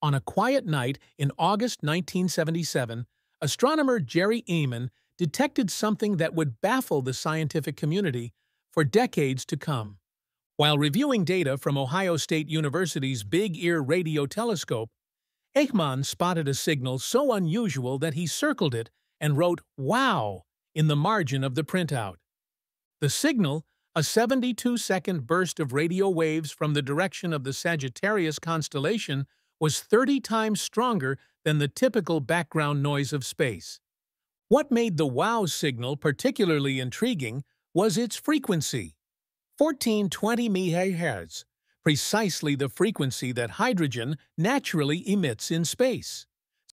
On a quiet night in August 1977, astronomer Jerry Ehman detected something that would baffle the scientific community for decades to come. While reviewing data from Ohio State University's Big Ear Radio Telescope, Ehman spotted a signal so unusual that he circled it and wrote WOW in the margin of the printout. The signal, a 72-second burst of radio waves from the direction of the Sagittarius constellation, was 30 times stronger than the typical background noise of space. What made the WOW signal particularly intriguing was its frequency. 1420 MHz, precisely the frequency that hydrogen naturally emits in space.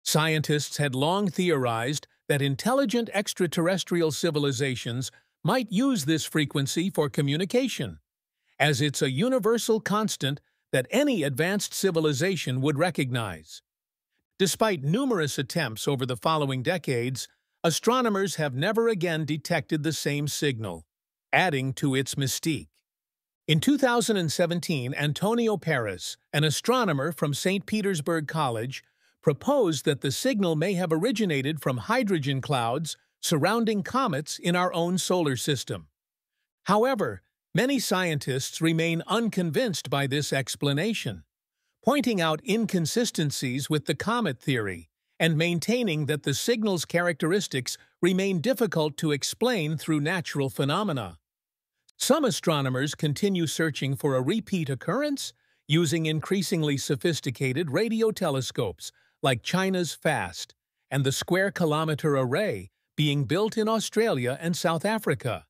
Scientists had long theorized that intelligent extraterrestrial civilizations might use this frequency for communication, as it's a universal constant that any advanced civilization would recognize. Despite numerous attempts over the following decades, astronomers have never again detected the same signal, adding to its mystique. In 2017, Antonio Paris, an astronomer from St. Petersburg College, proposed that the signal may have originated from hydrogen clouds surrounding comets in our own solar system. However, many scientists remain unconvinced by this explanation, pointing out inconsistencies with the comet theory and maintaining that the signal's characteristics remain difficult to explain through natural phenomena. Some astronomers continue searching for a repeat occurrence using increasingly sophisticated radio telescopes like China's FAST and the Square Kilometre Array being built in Australia and South Africa.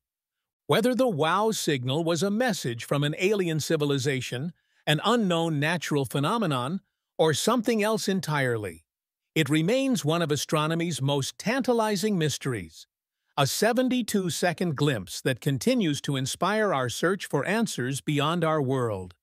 Whether the WOW signal was a message from an alien civilization, an unknown natural phenomenon, or something else entirely, it remains one of astronomy's most tantalizing mysteries. A 72-second glimpse that continues to inspire our search for answers beyond our world.